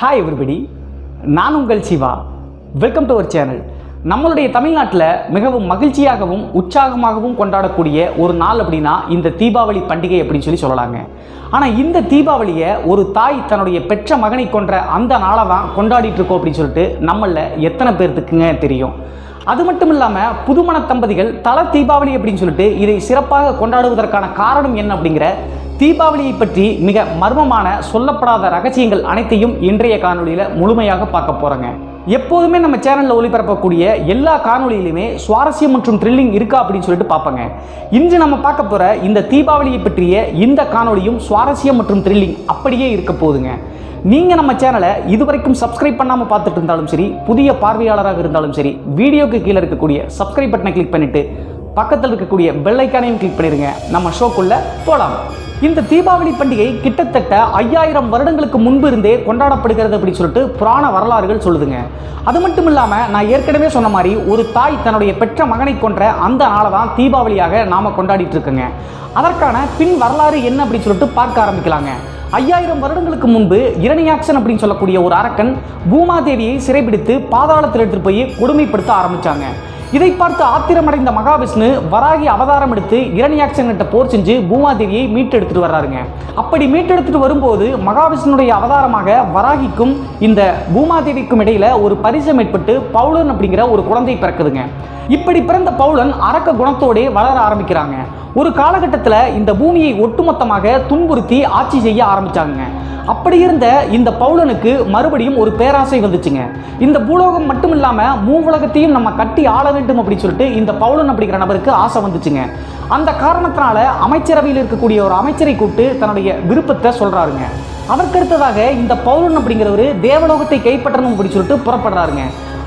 Hi everybody நான் உங்கள் Shiva. Welcome to our channel நம்மளுடைய தமிழ்நாட்டில் மிகவும் மகிழ்ச்சியாகவும் உற்சாகமாகவும் கொண்டாடக்கூடிய ஒரு நாள் அப்படின்னா இந்த தீபாவளி பண்டிகை அப்படின்னு சொல்லி சொல்லலாங்க. ஆனால் இந்த தீபாவளியை ஒரு தாய் தன்னுடைய பெற்ற மகனை கொன்ற அந்த நாளை தான் கொண்டாடிட்டு இருக்கோம் அப்படின்னு சொல்லிட்டு நம்மளில் எத்தனை பேர்த்துக்குங்க தெரியும். அது மட்டும் இல்லாமல் புதுமண தம்பதிகள் தல தீபாவளி அப்படின்னு சொல்லிட்டு இதை சிறப்பாக கொண்டாடுவதற்கான காரணம் என்ன அப்படிங்கிற தீபாவளியை பற்றி மிக மர்மமான சொல்லப்படாத ரகசியங்கள் அனைத்தையும் இன்றைய காணொளியில் முழுமையாக பார்க்க போகிறோங்க எப்போதுமே நம்ம சேனலில் ஒளிபரப்பக்கூடிய எல்லா காணொலியிலுமே சுவாரஸ்யம் மற்றும் த்ரில்லிங் இருக்கா அப்படின்னு சொல்லிட்டு பார்ப்பங்க. இன்று நம்ம பார்க்க போகிற இந்த தீபாவளியை பற்றிய இந்த காணொளியும் சுவாரஸ்யம் மற்றும் த்ரில்லிங் அப்படியே இருக்க போகுதுங்க. நீங்கள் நம்ம சேனலை இதுவரைக்கும் சப்ஸ்கிரைப் பண்ணாமல் பார்த்துட்டு இருந்தாலும் சரி புதிய பார்வையாளராக இருந்தாலும் சரி வீடியோக்கு கீழே இருக்கக்கூடிய சப்ஸ்கிரைப் பட்டனை கிளிக் பண்ணிவிட்டு பக்கத்தில் இருக்கக்கூடிய பெல் ஐக்கானையும் கிளிக் பண்ணிடுங்க நம்ம ஷோக்குள்ளே போகலாம் இந்த தீபாவளி பண்டிகை கிட்டத்தட்ட ஐயாயிரம் வருடங்களுக்கு முன்பு இருந்தே கொண்டாடப்படுகிறது அப்படின்னு சொல்லிட்டு புராண வரலாறுகள் சொல்லுதுங்க. அது மட்டும் இல்லாமல் நான் ஏற்கனவே சொன்ன மாதிரி ஒரு தாய் தன்னுடைய பெற்ற மகனை கொன்ற அந்த நாளை தான் தீபாவளியாக நாம் கொண்டாடிட்டு இருக்கோங்க. அதற்கான பின் வரலாறு என்ன அப்படின்னு சொல்லிட்டு பார்க்க ஆரம்பிக்கலாங்க. ஐயாயிரம் வருடங்களுக்கு முன்பு இரணியாக்சன் அப்படின்னு சொல்லக்கூடிய ஒரு அரக்கன் பூமாதேவியை சிறைபிடித்து பாதாளத்தில் எடுத்துகிட்டு போய் கொடுமைப்படுத்த ஆரம்பித்தாங்க இதை பார்த்து ஆத்திரமடைந்த மகாவிஷ்ணு வராகி அவதாரம் எடுத்து இரணியாக்சன் கிட்ட போர் செஞ்சு பூமாதேவியை மீட்டெடுத்துட்டு வர்றாருங்க. அப்படி மீட்டெடுத்துட்டு வரும்போது மகாவிஷ்ணுடைய அவதாரமாக வராகிக்கும் இந்த பூமாதேவிக்கும் இடையில ஒரு பரிசம் ஏற்பட்டு பவுலன் அப்படிங்கிற ஒரு குழந்தை பிறக்குதுங்க. இப்படி பிறந்த பவுலன் அரக்க குணத்தோடே வளர ஆரம்பிக்கிறாங்க. ஒரு காலகட்டத்தில் இந்த பூமியை ஒட்டுமொத்தமாக துன்புறுத்தி ஆட்சி செய்ய ஆரம்பித்தாங்க அப்படி இருந்த இந்த பவுலனுக்கு மறுபடியும் ஒரு பேராசை வந்துச்சுங்க. இந்த பூலோகம் மட்டும் இல்லாமல் மூவுலகத்தையும் நம்ம கட்டி ஆள வேண்டும் அப்படின்னு சொல்லிட்டு இந்த பவுலன் அப்படிங்கிற நபருக்கு ஆசை வந்துச்சுங்க. அந்த காரணத்தினால அமைச்சரவையில் இருக்கக்கூடிய ஒரு அமைச்சரை கூப்பிட்டு தன்னுடைய விருப்பத்தை சொல்கிறாருங்க அதற்கடுத்ததாக இந்த பவுலன் அப்படிங்கிறவர் தேவலோகத்தை கைப்பற்றணும் அப்படின்னு சொல்லிட்டு புறப்படுறாருங்க.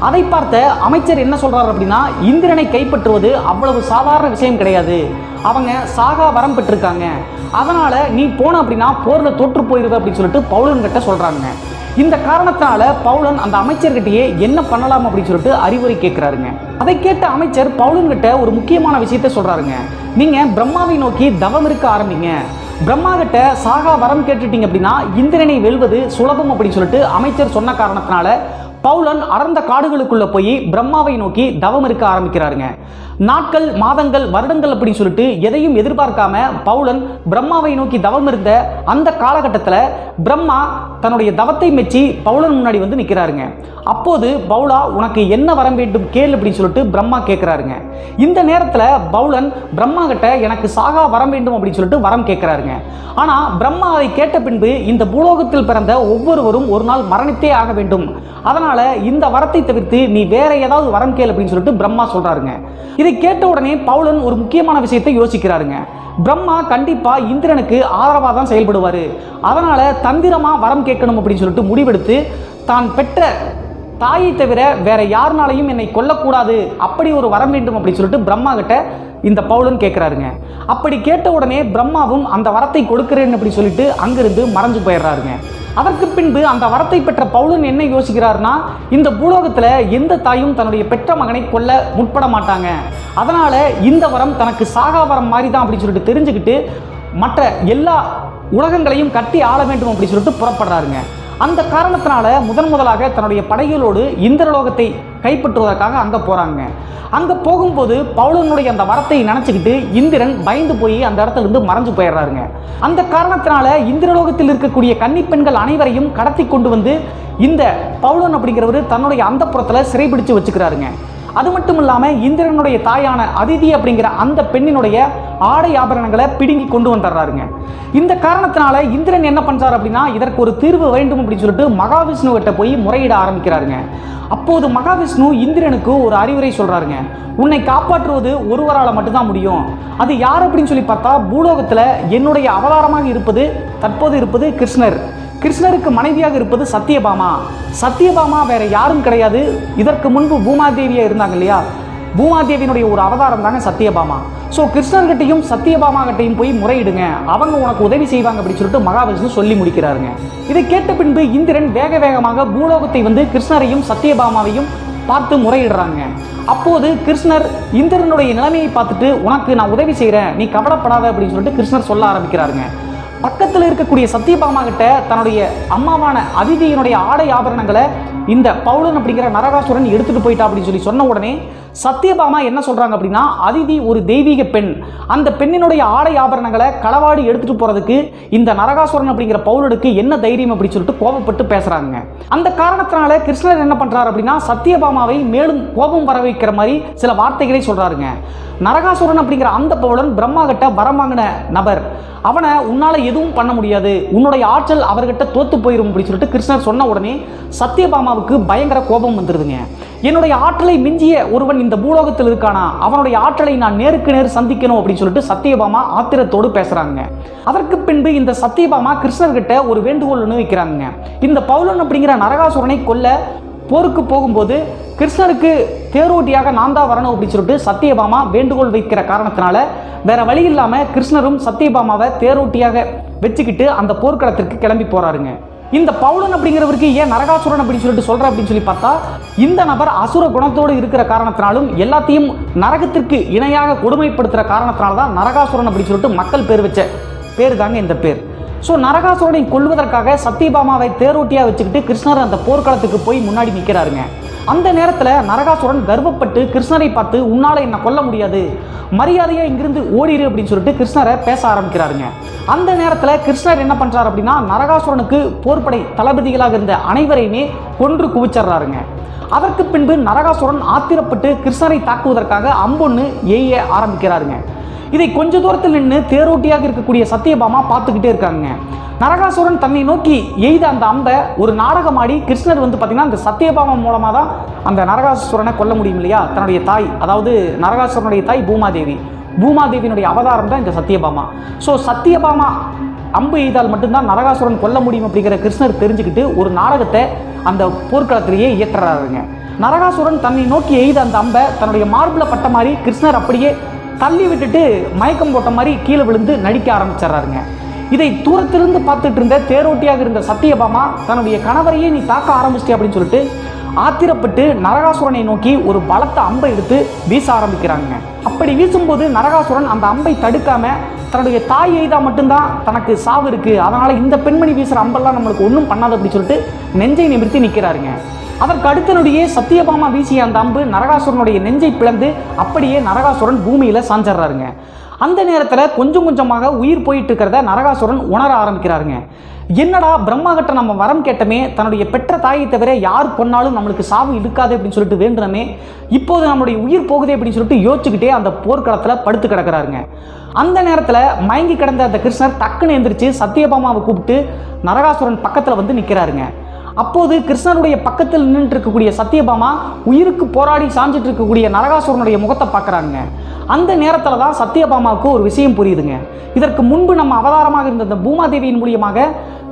அதை பார்த்த அமைச்சர் என்ன சொல்கிறாரு அப்படின்னா இந்திரனை கைப்பற்றுவது அவ்வளவு சாதாரண விஷயம் கிடையாது. அவங்க சாகா வரம் பெற்றிருக்காங்க. அதனால் நீ போன அப்படின்னா போரில் தோற்று போயிருவ அப்படின்னு சொல்லிட்டு பவுலன் கிட்ட சொல்கிறாங்க இந்த காரணத்தினால பவுலன் அந்த அமைச்சர்கிட்டயே என்ன பண்ணலாம் அப்படின்னு சொல்லிட்டு அறிவுரை கேட்கிறாருங்க அதை கேட்ட அமைச்சர் பவுலன்கிட்ட ஒரு முக்கியமான விஷயத்த சொல்றாருங்க. நீங்க பிரம்மாவை நோக்கி தவம் இருக்க ஆரம்பிங்க. பிரம்மா கிட்ட சாகா வரம் கேட்டுட்டீங்க அப்படின்னா இந்திரனை வெல்வது சுலபம் அப்படின்னு சொல்லிட்டு அமைச்சர் சொன்ன காரணத்தினால பவுலன் அடர்ந்த காடுகளுக்குள்ள போய் பிரம்மாவை நோக்கி தவம் இருக்க ஆரம்பிக்கிறாருங்க. நாட்கள் மாதங்கள் வருடங்கள் அப்படின்னு சொல்லிட்டு எதையும் எதிர்பார்க்காம பவுலன் பிரம்மாவை நோக்கி தவம் இருந்த அந்த காலகட்டத்தில் பிரம்மா தன்னுடைய தவத்தை மெச்சி பவுலன் முன்னாடி வந்து நிற்கிறாருங்க அப்போது பவுலா உனக்கு என்ன வரம் வேண்டும்? கேள் அப்படின்னு சொல்லிட்டு பிரம்மா கேட்குறாருங்க இந்த நேரத்தில் பவுலன் பிரம்மா கிட்ட எனக்கு சாகா வரம் வேண்டும் அப்படின்னு சொல்லிட்டு வரம் கேட்குறாருங்க ஆனால் பிரம்மா அதை கேட்ட பின்பு இந்த பூலோகத்தில் பிறந்த ஒவ்வொருவரும் ஒரு நாள் மரணித்தே ஆக வேண்டும். அதனால் இந்த வரத்தை தவிர்த்து நீ வேற ஏதாவது வரம் கேள் அப்படின்னு சொல்லிட்டு பிரம்மா சொல்கிறாருங்க இதை கேட்ட உடனே பவுலன் ஒரு முக்கியமான விஷயத்தை யோசிக்கிறாருங்க. பிரம்மா கண்டிப்பா இந்திரனுக்கு ஆதரவாக தான் செயல்படுவார். அதனால தந்திரமா வரம் கேட்கணும் அப்படின்னு சொல்லிட்டு முடிவெடுத்து தான் பெற்ற தாயை தவிர வேற யாருனாலையும் என்னை கொல்லக்கூடாது அப்படி ஒரு வரம் வேண்டும் அப்படின்னு சொல்லிட்டு பிரம்மா கிட்ட இந்த பவுலன் கேட்குறாருங்க அப்படி கேட்ட உடனே பிரம்மாவும் அந்த வரத்தை கொடுக்கிறேன் அப்படி சொல்லிட்டு அங்கிருந்து மறைஞ்சு போயிடுறாருங்க. அதற்கு பின்பு அந்த வரத்தை பெற்ற பவுலன் என்ன யோசிக்கிறார்னா இந்த பூலோகத்தில் எந்த தாயும் தன்னுடைய பெற்ற மகனை கொல்ல முற்பட மாட்டாங்க. அதனால் இந்த வரம் தனக்கு சாகா வரம் மாதிரி தான் அப்படின்னு சொல்லிட்டு தெரிஞ்சுக்கிட்டு மற்ற எல்லா உலகங்களையும் கட்டி ஆள வேண்டும் அப்படின்னு சொல்லிட்டு புறப்படுறாருங்க. அந்த காரணத்தினால முதன் முதலாக தன்னுடைய படைகளோடு இந்திரலோகத்தை கைப்பற்றுவதற்காக அங்கே போகிறாங்க அங்கே போகும்போது பவுலனுடைய அந்த வரத்தை நினச்சிக்கிட்டு இந்திரன் பயந்து போய் அந்த இடத்துல இருந்து மறைஞ்சு போயிடுறாருங்க. அந்த காரணத்தினால இந்திரலோகத்தில் இருக்கக்கூடிய கன்னிப்பெண்கள் அனைவரையும் கடத்தி கொண்டு வந்து இந்த பவுலன் அப்படிங்கிறவர் தன்னுடைய அந்த புறத்தில் சிறைபிடிச்சு வச்சுக்கிறாருங்க. அது மட்டும் இல்லாமல் இந்திரனுடைய தாயான அதிதி அப்படிங்கிற அந்த பெண்ணினுடைய ஆடை ஆபரணங்களை பிடுங்கி கொண்டு வந்துடுறாருங்க. இந்த காரணத்தினால இந்திரன் என்ன பண்றாரு அப்படின்னா இதற்கு ஒரு தீர்வு வேண்டும் அப்படின்னு சொல்லிட்டு மகாவிஷ்ணு கிட்ட போய் முறையிட ஆரம்பிக்கிறாருங்க. அப்போது மகாவிஷ்ணு இந்திரனுக்கு ஒரு அறிவுரை சொல்கிறாருங்க உன்னை காப்பாற்றுவது ஒருவரால் மட்டும்தான் முடியும். அது யார் அப்படின்னு சொல்லி பார்த்தா பூலோகத்தில் என்னுடைய அவதாரமாக இருப்பது தற்போது இருப்பது கிருஷ்ணர். கிருஷ்ணருக்கு மனைவியாக இருப்பது சத்தியபாமா சத்தியபாமா வேற யாரும் கிடையாது. இதற்கு முன்பு பூமாதேவியா இருந்தாங்க இல்லையா? பூமாதேவியினுடைய ஒரு அவதாரம் தாங்க சத்தியபாமா ஸோ கிருஷ்ணர்கிட்டையும் சத்தியபாமா கிட்டையும் போய் முறையிடுங்க. அவங்க உனக்கு உதவி செய்வாங்க அப்படின்னு சொல்லிட்டு மகாவிஷ்ணு சொல்லி முடிக்கிறாருங்க. இதை கேட்ட பின்பு இந்திரன் வேக வேகமாக பூலோகத்தை வந்து கிருஷ்ணரையும் சத்தியபாமாவையும் பார்த்து முறையிடுறாங்க. அப்போது கிருஷ்ணர் இந்திரனுடைய நிலைமையை பார்த்துட்டு உனக்கு நான் உதவி செய்கிறேன் நீ கவலைப்படாத அப்படின்னு சொல்லிட்டு கிருஷ்ணர் சொல்ல ஆரம்பிக்கிறாருங்க. பக்கத்தில் இருக்கக்கூடிய சத்தியபாமா கிட்ட தன்னுடைய அம்மாவான அதிதியினுடைய ஆடை ஆபரணங்களை இந்த பவுலன் அப்படிங்கிற நரகாசுரன் எடுத்துட்டு போயிட்டா அப்படின்னு சொல்லி சொன்ன உடனே சத்யபாமா என்ன சொல்கிறாங்க அப்படின்னா அதிதி ஒரு தெய்வீக பெண். அந்த பெண்ணினுடைய ஆடை ஆபரணங்களை களவாடி எடுத்துட்டு போகிறதுக்கு இந்த நரகாசுரன் அப்படிங்கிற பவுலடுக்கு என்ன தைரியம் அப்படின்னு சொல்லிட்டு கோபப்பட்டு பேசுகிறாங்க அந்த காரணத்தினால கிருஷ்ணர் என்ன பண்ணுறாரு அப்படின்னா சத்யபாமாவை மேலும் கோபம் வர வைக்கிற மாதிரி சில வார்த்தைகளை சொல்கிறாருங்க நரகாசுரன் அப்படிங்கிற அந்த பவுலன் பிரம்மா கிட்ட வரம் வாங்கின நபர். அவனை உன்னால் எதுவும் பண்ண முடியாது. உன்னுடைய ஆற்றல் அவர்கிட்ட தோத்து போயிடும் அப்படின்னு சொல்லிட்டு கிருஷ்ணர் சொன்ன உடனே சத்யபாமாவுக்கு பயங்கர கோபம் வந்துருதுங்க. என்னுடைய ஆற்றலை மிஞ்சிய ஒருவன் இந்த பூலோகத்தில் இருக்கானா? அவனுடைய ஆற்றலை நான் நேருக்கு நேர் சந்திக்கணும் அப்படின்னு சொல்லிட்டு சத்தியபாமா ஆத்திரத்தோடு பேசுறாங்க. அதற்கு பின்பு இந்த சத்தியபாமா கிருஷ்ணர்கிட்ட ஒரு வேண்டுகோள் ஒன்று வைக்கிறாங்க. இந்த பவுலன் அப்படிங்கிற நரகாசுரனை கொல்ல போருக்கு போகும்போது கிருஷ்ணருக்கு தேரோட்டியாக நான் தான் வரணும் அப்படின்னு சொல்லிட்டு சத்தியபாமா வேண்டுகோள் வைக்கிற காரணத்தினால வேற வழி இல்லாமல் கிருஷ்ணரும் சத்தியபாமாவை தேரோட்டியாக வச்சுக்கிட்டு அந்த போர்க்களத்திற்கு கிளம்பி போறாருங்க. இந்த பவுலன் அப்படிங்கிறவருக்கு ஏன் நரகாசுரன் அப்படின்னு சொல்லிட்டு சொல்கிற அப்படின்னு சொல்லி பார்த்தா இந்த நபர் அசுர குணத்தோடு இருக்கிற காரணத்தினாலும் எல்லாத்தையும் நரகத்திற்கு இணையாக கொடுமைப்படுத்துகிற காரணத்தினால தான் நரகாசுரன் அப்படின்னு சொல்லிட்டு மக்கள் பேர் வச்ச பேர் தாங்க இந்த பேர். ஸோ நரகாசுரனை கொல்வதற்காக சத்தியபாமாவை தேரோட்டியாக வச்சுக்கிட்டு கிருஷ்ணர் அந்த போர்க்களத்துக்கு போய் முன்னாடி நிற்கிறாருங்க அந்த நேரத்தில் நரகாசுரன் கர்வப்பட்டு கிருஷ்ணரை பார்த்து உன்னால் என்னை கொல்ல முடியாது. மரியாதையாக இங்கிருந்து ஓடிரு அப்படின்னு சொல்லிட்டு கிருஷ்ணரை பேச ஆரம்பிக்கிறாருங்க. அந்த நேரத்தில் கிருஷ்ணர் என்ன பண்ணுறாரு அப்படின்னா நரகாசுரனுக்கு போர்ப்படை தளபதிகளாக இருந்த அனைவரையுமே கொன்று குவிச்சிடுறாருங்க. அதற்கு பின்பு நரகாசுரன் ஆத்திரப்பட்டு கிருஷ்ணரை தாக்குவதற்காக அம்பொன்னு எய்ய ஆரம்பிக்கிறாருங்க. இதை கொஞ்ச தூரத்தில் நின்று தேரோட்டியாக இருக்கக்கூடிய சத்தியபாமா பார்த்துக்கிட்டே இருக்காங்க. நரகாசுரன் தன்னை நோக்கி எய்த அந்த அம்பை ஒரு நாடகமாடி கிருஷ்ணர் வந்து பார்த்தீங்கன்னா அந்த சத்தியபாமா மூலமாக தான் அந்த நரகாசுரனை கொல்ல முடியும் இல்லையா? தன்னுடைய தாய் அதாவது நரகாசுரனுடைய தாய் பூமாதேவி. பூமாதேவியினுடைய அவதாரம் தான் இந்த சத்தியபாமா ஸோ சத்தியபாமா அம்பு எய்தால் மட்டும்தான் நரகாசுரன் கொல்ல முடியும் அப்படிங்கிற கிருஷ்ணர் தெரிஞ்சுக்கிட்டு ஒரு நாடகத்தை அந்த போர்க்களத்திலேயே இயற்றுறாருங்க நரகாசுரன் தன்னை நோக்கி எய்த அந்த அம்பை தன்னுடைய மார்பில் பட்ட மாதிரி கிருஷ்ணர் அப்படியே தள்ளி விட்டுட்டு மயக்கம் போட்ட மாதிரி கீழே விழுந்து நடிக்க ஆரம்பிச்சிடுறாருங்க. இதை தூரத்திலிருந்து பார்த்துட்டு இருந்த தேரோட்டியாக இருந்த சத்தியபாமா தன்னுடைய கணவரையே நீ தாக்க ஆரம்பிச்சிட்டே அப்படின்னு சொல்லிட்டு ஆத்திரப்பட்டு நரகாசுரனை நோக்கி ஒரு பலத்த அம்பை எடுத்து வீச ஆரம்பிக்கிறாங்க. அப்படி வீசும்போது நரகாசுரன் அந்த அம்பை தடுக்காம தன்னுடைய தாய் எய்தா மட்டும்தான் தனக்கு சாவு இருக்குது அதனால் இந்த பெண்மணி வீசுகிற அம்பெல்லாம் நம்மளுக்கு ஒன்றும் பண்ணாது அப்படின்னு சொல்லிட்டு நெஞ்சை நிமிர்த்தி நிற்கிறாருங்க அதற்கு அடுத்தனுடைய சத்தியபாமா வீசிய அந்த அம்பு நரகாசுரனுடைய நெஞ்சை பிளந்து அப்படியே நரகாசுரன் பூமியில் சாஞ்சிடுறாருங்க அந்த நேரத்தில் கொஞ்சம் கொஞ்சமாக உயிர் போயிட்டு இருக்கிறத நரகாசுரன் உணர ஆரம்பிக்கிறாருங்க. என்னடா பிரம்மா கிட்ட நம்ம வரம் கேட்டமே தன்னுடைய பெற்ற தாயை தவிர யார் கொன்னாலும் நம்மளுக்கு சாவு இருக்காது அப்படின்னு சொல்லிட்டு வேண்டுனமே இப்போது நம்மளுடைய உயிர் போகுது அப்படின்னு சொல்லிட்டு யோசிச்சுக்கிட்டே அந்த போர்க்களத்தில் படுத்து கிடக்கிறாருங்க. அந்த நேரத்தில் மயங்கி கிடந்த அந்த கிருஷ்ணர் டக்குன்னு எந்திரிச்சு சத்தியபாமாவை கூப்பிட்டு நரகாசுரன் பக்கத்தில் வந்து நிற்கிறாருங்க அப்போது கிருஷ்ணனுடைய பக்கத்தில் நின்றுட்டு இருக்கக்கூடிய சத்தியபாமா உயிருக்கு போராடி சாஞ்சிட்டு இருக்கக்கூடிய நரகாசுரனுடைய முகத்தை பார்க்குறாங்க அந்த நேரத்தில் தான் சத்தியபாமாவுக்கு ஒரு விஷயம் புரியுதுங்க. இதற்கு முன்பு நம்ம அவதாரமாக இருந்த இந்த பூமாதேவியின் மூலியமாக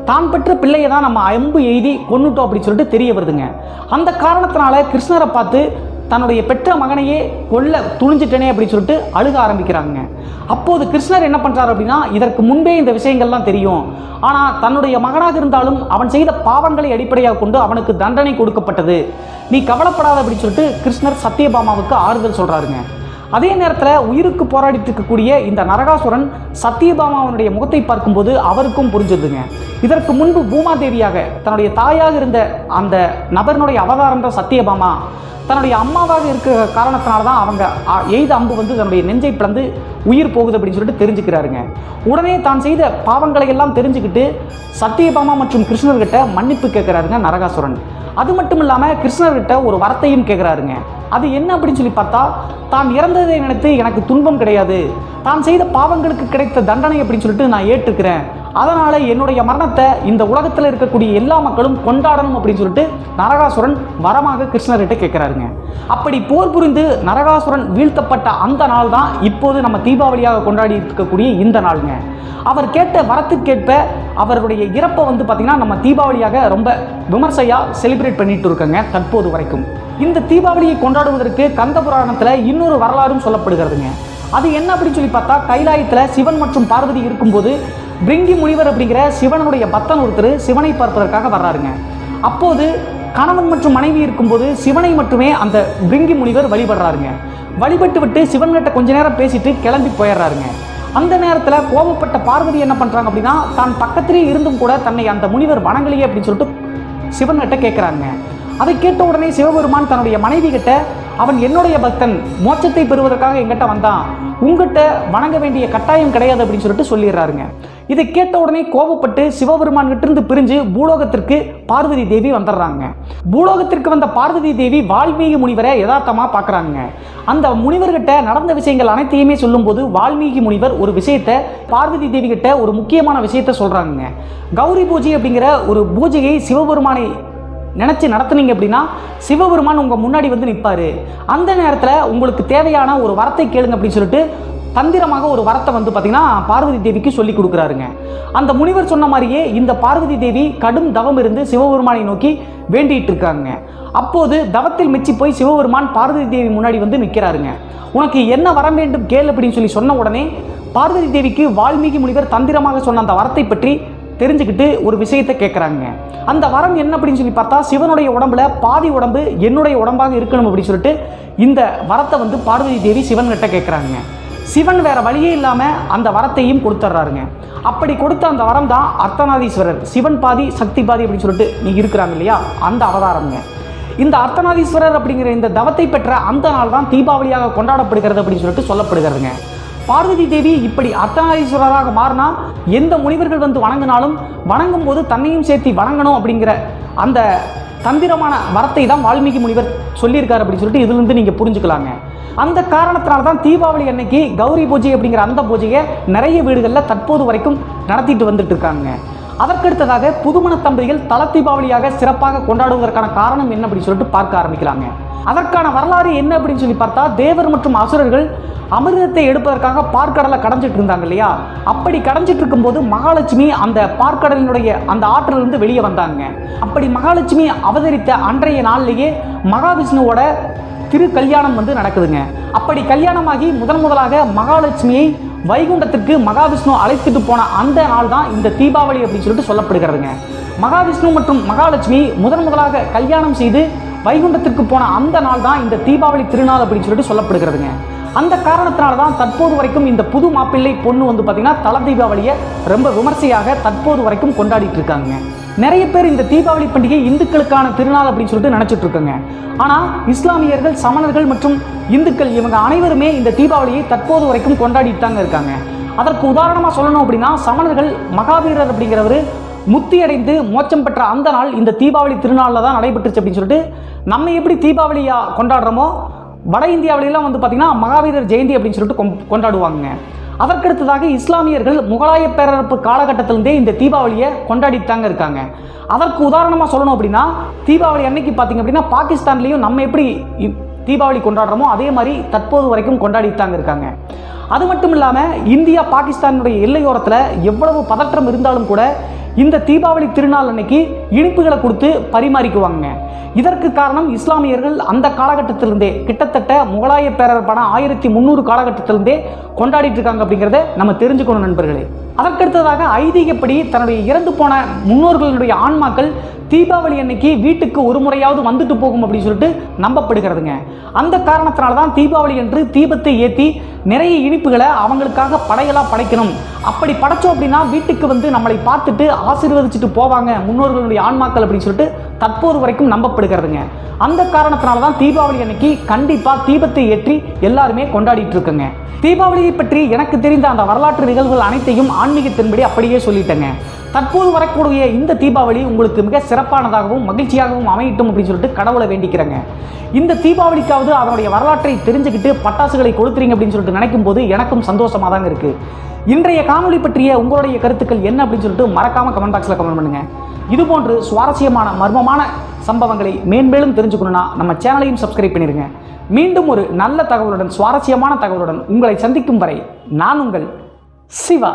தான் பெற்ற பிள்ளையை தான் நம்ம அம்பு எய்தி கொண்டுட்டோம் அப்படின்னு சொல்லிட்டு தெரிய வருதுங்க. அந்த காரணத்தினால கிருஷ்ணரை பார்த்து தன்னுடைய பெற்ற மகனையே கொல்ல துணிஞ்சிட்டனே அப்படின்னு சொல்லிட்டு அழுக ஆரம்பிக்கிறாங்க. அப்போது கிருஷ்ணர் என்ன பண்ணுறாரு அப்படின்னா இதற்கு முன்பே இந்த விஷயங்கள்லாம் தெரியும். ஆனால் தன்னுடைய மகனாக இருந்தாலும் அவன் செய்த பாவங்களை அடிப்படையாக கொண்டு அவனுக்கு தண்டனை கொடுக்கப்பட்டது. நீ கவலைப்படாத அப்படின்னு சொல்லிட்டு கிருஷ்ணர் சத்யபாமாவுக்கு ஆறுதல் சொல்கிறாருங்க அதே நேரத்தில் உயிருக்கு போராடிட்டு இருக்கக்கூடிய இந்த நரகாசுரன் சத்தியபாமாவனுடைய முகத்தை பார்க்கும்போது அவருக்கும் புரிஞ்சதுங்க இதற்கு முன்பு பூமாதேவியாக தன்னுடைய தாயாக இருந்த அந்த நபரனுடைய அவதாரம் தான் சத்தியபாமா தன்னுடைய அம்மாவாக இருக்கிற காரணத்தினால தான் அவங்க அ, எய்த அம்பு வந்து தன்னுடைய நெஞ்சை பிளந்து உயிர் போகுது அப்படின்னு சொல்லிட்டு தெரிஞ்சுக்கிறாருங்க. உடனே தான் செய்த பாவங்களை எல்லாம் தெரிஞ்சுக்கிட்டு சத்தியபாமா மற்றும் கிருஷ்ணர்கிட்ட மன்னிப்பு கேட்குறாருங்க நரகாசுரன். அது மட்டும் இல்லாமல் கிருஷ்ணர்கிட்ட ஒரு வரத்தையும் கேட்குறாருங்க. அது என்ன அப்படின்னு சொல்லி பார்த்தா தான் இறந்ததை நினைத்து எனக்கு துன்பம் கிடையாது. தான் செய்த பாவங்களுக்கு கிடைத்த தண்டனை அப்படின்னு சொல்லிட்டு நான் ஏற்றுக்கிறேன். அதனால் என்னுடைய மரணத்தை இந்த உலகத்தில் இருக்கக்கூடிய எல்லா மக்களும் கொண்டாடணும் அப்படின்னு சொல்லிட்டு நரகாசுரன் வரமாக கிருஷ்ணர்கிட்ட கேட்குறாருங்க. அப்படி போர் புரிந்து நரகாசுரன் வீழ்த்தப்பட்ட அந்த நாள் தான் இப்போது நம்ம தீபாவளியாக கொண்டாடி இருக்கக்கூடிய இந்த நாளுங்க. அவர் கேட்ட வரத்துக்கேற்ப அவருடைய இறப்பை வந்து பார்த்திங்கன்னா நம்ம தீபாவளியாக ரொம்ப விமர்சையாக செலிப்ரேட் பண்ணிட்டு இருக்கோங்க தற்போது வரைக்கும். இந்த தீபாவளியை கொண்டாடுவதற்கு கந்த புராணத்தில் இன்னொரு வரலாறும் சொல்லப்படுகிறதுங்க. அது என்ன அப்படின்னு சொல்லி பார்த்தா கைலாயத்தில் சிவன் மற்றும் பார்வதி இருக்கும்போது பிரிங்கி முனிவர் அப்படிங்கிற சிவனுடைய பத்தன் ஒருத்தர் சிவனை பார்ப்பதற்காக வர்றாருங்க. அப்போது கணவன் மற்றும் மனைவி இருக்கும்போது சிவனை மட்டுமே அந்த பிரிங்கி முனிவர் வழிபடுறாருங்க. வழிபட்டு விட்டு சிவன்கிட்ட கொஞ்ச நேரம் பேசிட்டு கிளம்பி போயிடுறாருங்க. அந்த நேரத்தில் கோபப்பட்ட பார்வதி என்ன பண்ணுறாங்க அப்படின்னா தான் பக்கத்திலே இருந்தும் கூட தன்னை அந்த முனிவர் வணங்கலையே அப்படின்னு சொல்லிட்டு சிவன்கிட்ட கேட்குறாங்க அதை கேட்ட உடனே சிவபெருமான் தன்னுடைய மனைவி கிட்ட அவன் என்னுடைய பக்தன் மோட்சத்தை பெறுவதற்காக எங்கிட்ட வந்தான். உங்ககிட்ட வணங்க வேண்டிய கட்டாயம் கிடையாது அப்படின்னு சொல்லிட்டு சொல்லிடுறாருங்க. இதை கேட்ட உடனே கோபப்பட்டு சிவபெருமான் கிட்டிருந்து பிரிஞ்சு பூலோகத்திற்கு பார்வதி தேவி வந்துடுறாங்க. பூலோகத்திற்கு வந்த பார்வதி தேவி வால்மீகி முனிவரை யதார்த்தமாக பார்க்குறாங்க. அந்த முனிவர்கிட்ட நடந்த விஷயங்கள் அனைத்தையுமே சொல்லும்போது வால்மீகி முனிவர் ஒரு விஷயத்தை பார்வதி தேவி கிட்ட ஒரு முக்கியமான விஷயத்தை சொல்கிறாங்க கௌரி பூஜை அப்படிங்கிற ஒரு பூஜையை சிவபெருமானை நினச்சி நடத்துனீங்க அப்படின்னா சிவபெருமான் உங்கள் முன்னாடி வந்து நிற்பார் அந்த நேரத்தில் உங்களுக்கு தேவையான ஒரு வரத்தை கேளுங்க அப்படின்னு சொல்லிட்டு தந்திரமாக ஒரு வரத்தை வந்து பார்த்திங்கன்னா பார்வதி தேவிக்கு சொல்லி கொடுக்குறாருங்க. அந்த முனிவர் சொன்ன மாதிரியே இந்த பார்வதி தேவி கடும் தவம் இருந்து சிவபெருமானை நோக்கி வேண்டிகிட்டு இருக்காங்க. அப்போது தவத்தில் மெச்சி போய் சிவபெருமான் பார்வதி தேவி முன்னாடி வந்து நிற்கிறாருங்க உனக்கு என்ன வரம் வேண்டும் கேள் அப்படின்னு சொல்லி சொன்ன உடனே பார்வதி தேவிக்கு வால்மீகி முனிவர் தந்திரமாக சொன்ன அந்த வரத்தை பற்றி தெரிஞ்சுக்கிட்டு ஒரு விஷயத்தை கேட்குறாங்க அந்த வரம் என்ன அப்படின்னு சொல்லி பார்த்தா சிவனுடைய உடம்புல பாதி உடம்பு என்னுடைய உடம்பாக இருக்கணும் அப்படின்னு சொல்லிட்டு இந்த வரத்தை வந்து பார்வதி தேவி சிவன்கிட்ட கேட்குறாங்க சிவன் வேற வழியே இல்லாமல் அந்த வரத்தையும் கொடுத்துட்றாருங்க. அப்படி கொடுத்த அந்த வரம் தான் அர்த்தநாதீஸ்வரர். சிவன் பாதி சக்தி பாதி அப்படின்னு சொல்லிட்டு நீ இருக்கிறாங்க இல்லையா? அந்த அவதாரம்ங்க. இந்த அர்த்தநாதீஸ்வரர் அப்படிங்கிற இந்த தவத்தை பெற்ற அந்த நாள் தான் தீபாவளியாக கொண்டாடப்படுகிறது அப்படின்னு சொல்லிட்டு சொல்லப்படுகிறதுங்க. பார்வதி தேவி இப்படி அர்த்தநாதீஸ்வரராக மாறினா எந்த முனிவர்கள் வந்து வணங்கினாலும் வணங்கும் போது தன்னையும் சேர்த்து வணங்கணும் அப்படிங்கிற அந்த தந்திரமான வரத்தை தான் வால்மீகி முனிவர் சொல்லியிருக்காரு அப்படின்னு சொல்லிட்டு இதுலேருந்து நீங்கள் புரிஞ்சுக்கலாங்க. அந்த காரணத்தினால தான் தீபாவளி அன்னைக்கு கௌரி பூஜை அப்படிங்கிற அந்த பூஜையை நிறைய வீடுகளில் தற்போது வரைக்கும் நடத்திட்டு வந்துட்டு இருக்காங்க. அதற்கடுத்ததாக புதுமண தம்பதிகள் தல தீபாவளியாக சிறப்பாக கொண்டாடுவதற்கான காரணம் என்ன அப்படின்னு சொல்லிட்டு பார்க்க ஆரம்பிக்கலாங்க. அதற்கான வரலாறு என்ன அப்படின்னு சொல்லி பார்த்தா தேவர் மற்றும் அசுரர்கள் அமிர்தத்தை எடுப்பதற்காக பார்க்கடலை கடைஞ்சிட்டு இருந்தாங்க இல்லையா? அப்படி கடைஞ்சிட்டு இருக்கும்போது மகாலட்சுமி அந்த பார்க்கடலினுடைய அந்த ஆற்றிலிருந்து வெளியே வந்தாங்க. அப்படி மகாலட்சுமி அவதரித்த அன்றைய நாள்லேயே மகாவிஷ்ணுவோட திரு கல்யாணம் வந்து நடக்குதுங்க. அப்படி கல்யாணமாகி முதன் முதலாக மகாலட்சுமியை வைகுண்டத்திற்கு மகாவிஷ்ணு அழைத்துட்டு போன அந்த நாள் தான் இந்த தீபாவளி அப்படின்னு சொல்லிட்டு சொல்லப்படுகிறதுங்க. மகாவிஷ்ணு மற்றும் மகாலட்சுமி முதன் முதலாக கல்யாணம் செய்து வைகுண்டத்திற்கு போன அந்த நாள் தான் இந்த தீபாவளி திருநாள் அப்படின்னு சொல்லிட்டு சொல்லப்படுகிறதுங்க. அந்த காரணத்தினால தான் தற்போது வரைக்கும் இந்த புது மாப்பிள்ளை பொண்ணு வந்து பார்த்தீங்கன்னா தல தீபாவளியை ரொம்ப விமர்சையாக தற்போது வரைக்கும் கொண்டாடிட்டு இருக்காங்க. நிறைய பேர் இந்த தீபாவளி பண்டிகை இந்துக்களுக்கான திருநாள் அப்படின்னு சொல்லிட்டு நினச்சிட்டு இருக்காங்க. ஆனால் இஸ்லாமியர்கள் சமணர்கள் மற்றும் இந்துக்கள் இவங்க அனைவருமே இந்த தீபாவளியை தற்போது வரைக்கும் கொண்டாடிட்டு தாங்க இருக்காங்க. அதற்கு உதாரணமாக சொல்லணும் அப்படின்னா சமணர்கள் மகாவீரர் அப்படிங்கிறவர் முத்தி அடைந்து பெற்ற அந்த நாள் இந்த தீபாவளி திருநாளில் தான் நடைபெற்றுச்சு அப்படின்னு சொல்லிட்டு நம்ம எப்படி தீபாவளியாக கொண்டாடுறோமோ வட இந்தியாவிலெல்லாம் வந்து பார்த்திங்கன்னா மகாவீரர் ஜெயந்தி அப்படின்னு சொல்லிட்டு கொண்டாடுவாங்க. அதற்கடுத்ததாக இஸ்லாமியர்கள் முகலாய பேரரப்பு காலகட்டத்திலிருந்தே இந்த தீபாவளியை கொண்டாடித்தாங்க இருக்காங்க. அதற்கு உதாரணமாக சொல்லணும் அப்படின்னா தீபாவளி அன்னைக்கு பார்த்தீங்க அப்படின்னா பாகிஸ்தான்லேயும் நம்ம எப்படி தீபாவளி கொண்டாடுறோமோ அதே மாதிரி தற்போது வரைக்கும் கொண்டாடித்தாங்க இருக்காங்க. அது மட்டும் இல்லாமல் இந்தியா பாகிஸ்தானுடைய எல்லையோரத்தில் எவ்வளவு பதற்றம் இருந்தாலும் கூட இந்த தீபாவளி திருநாள் அன்னைக்கு இனிப்புகளை கொடுத்து பரிமாறிக்குவாங்க. இதற்கு காரணம் இஸ்லாமியர்கள் அந்த காலகட்டத்திலிருந்தே கிட்டத்தட்ட முகலாய பேரரப்பான ஆயிரத்தி முந்நூறு காலகட்டத்திலிருந்தே கொண்டாடிட்டு இருக்காங்க அப்படிங்கிறத நம்ம தெரிஞ்சுக்கணும் நண்பர்களே. அதற்கடுத்ததாக ஐதீகப்படி தன்னுடைய இறந்து போன முன்னோர்களுடைய ஆன்மாக்கள் தீபாவளி அன்னைக்கு வீட்டுக்கு ஒரு முறையாவது வந்துட்டு போகும் அப்படின்னு சொல்லிட்டு நம்பப்படுகிறதுங்க. அந்த காரணத்தினால தான் தீபாவளி என்று தீபத்தை ஏற்றி நிறைய இனிப்புகளை அவங்களுக்காக படையலாக படைக்கணும். அப்படி படைச்சோம் அப்படின்னா வீட்டுக்கு வந்து நம்மளை பார்த்துட்டு ஆசீர்வதிச்சுட்டு போவாங்க முன்னோர்களுடைய ஆன்மாக்கள் அப்படின்னு சொல்லிட்டு தற்போது வரைக்கும் நம்பப்படுகிறதுங்க. அந்த காரணத்தினால தான் தீபாவளி அன்னைக்கு கண்டிப்பாக தீபத்தை ஏற்றி எல்லாருமே கொண்டாடிட்டு இருக்குங்க. தீபாவளியை பற்றி எனக்கு தெரிந்த அந்த வரலாற்று நிகழ்வுகள் அனைத்தையும் ஆன்மீகத்தின்படி அப்படியே சொல்லிட்டேங்க. தற்போது வரக்கூடிய இந்த தீபாவளி உங்களுக்கு மிக சிறப்பானதாகவும் மகிழ்ச்சியாகவும் அமையட்டும் அப்படின்னு சொல்லிட்டு கடவுளை வேண்டிக்கிறேங்க. இந்த தீபாவளிக்காவது அதனுடைய வரலாற்றை தெரிஞ்சுக்கிட்டு பட்டாசுகளை கொளுத்துறீங்க அப்படின்னு சொல்லிட்டு நினைக்கும் போது எனக்கும் சந்தோஷமாக தாங்க இருக்குது இன்றைய காணொலி பற்றிய உங்களுடைய கருத்துக்கள் என்ன அப்படின்னு சொல்லிட்டு மறக்காம கமெண்ட் பாக்ஸில் கமெண்ட் இது போன்று சுவாரஸ்யமான மர்மமான சம்பவங்களை மேன்மேலும் தெரிஞ்சுக்கணும்னா நம்ம சேனலையும் சப்ஸ்கிரைப் பண்ணிருங்க. மீண்டும் ஒரு நல்ல தகவலுடன் சுவாரஸ்யமான தகவலுடன் உங்களை சந்திக்கும் வரை நான் உங்கள் சிவா.